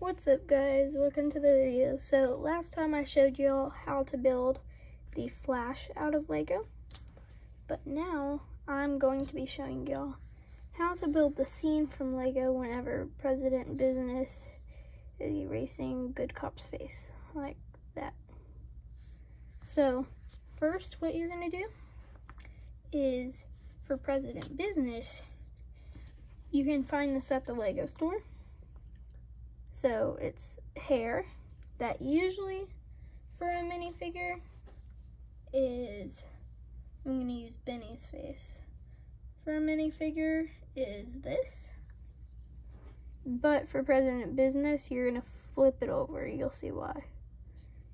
What's up guys, welcome to the video. So last time I showed y'all how to build the Flash out of Lego. But now I'm going to be showing y'all how to build the scene from Lego whenever President Business is erasing Good Cop's face, like that. So first what you're gonna do is for President Business, you can find this at the Lego store. So it's hair that usually for a minifigure is, I'm gonna use Benny's face. For a minifigure is this. But for President Business, you're gonna flip it over. You'll see why.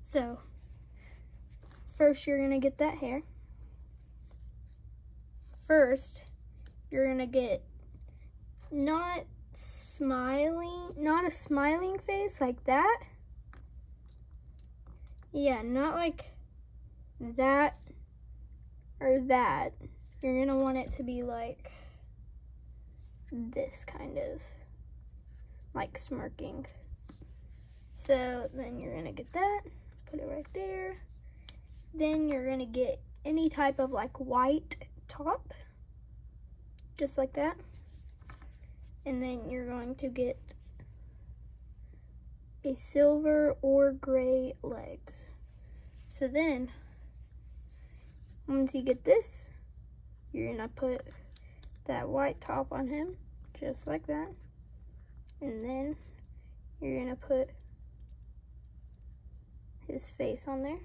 So, first you're gonna get that hair. First, you're gonna get not smiling, not a smiling face like that. Yeah, not like that or that. You're gonna want it to be like this kind of, like smirking. So then you're gonna get that, put it right there. Then you're gonna get any type of like white top, just like that and then you're going to get a silver or gray legs. So then, once you get this, you're gonna put that white top on him, just like that. And then you're gonna put his face on there.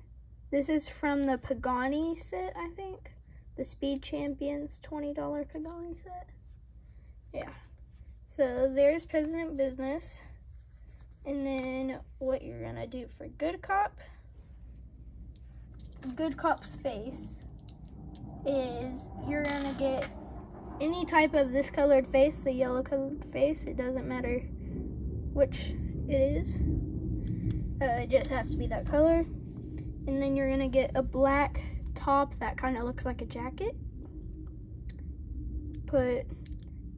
This is from the Pagani set, I think. The Speed Champions $20 Pagani set. Yeah. So there's President Business. And then what you're gonna do for Good Cop, Good Cop's face is you're gonna get any type of this colored face, the yellow colored face, it doesn't matter which it is. Uh, it just has to be that color. And then you're gonna get a black top that kind of looks like a jacket. Put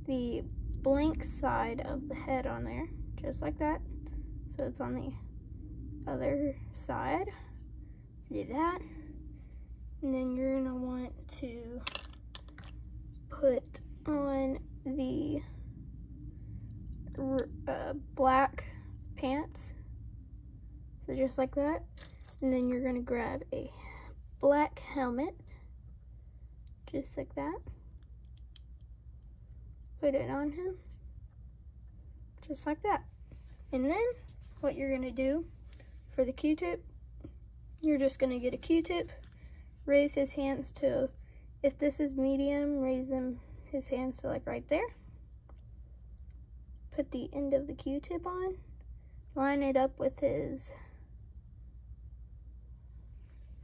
the blank side of the head on there, just like that. So it's on the other side. So do that. And then you're gonna want to put on the uh, black pants. So just like that. And then you're gonna grab a black helmet, just like that put it on him, just like that. And then what you're gonna do for the Q-tip, you're just gonna get a Q-tip, raise his hands to, if this is medium, raise him his hands to like right there. Put the end of the Q-tip on, line it up with his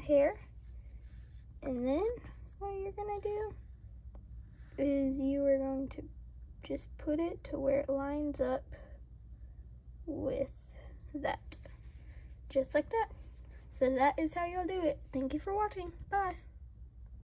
hair, and then what you're gonna do is you are going to just put it to where it lines up with that. Just like that. So that is how you'll do it. Thank you for watching. Bye.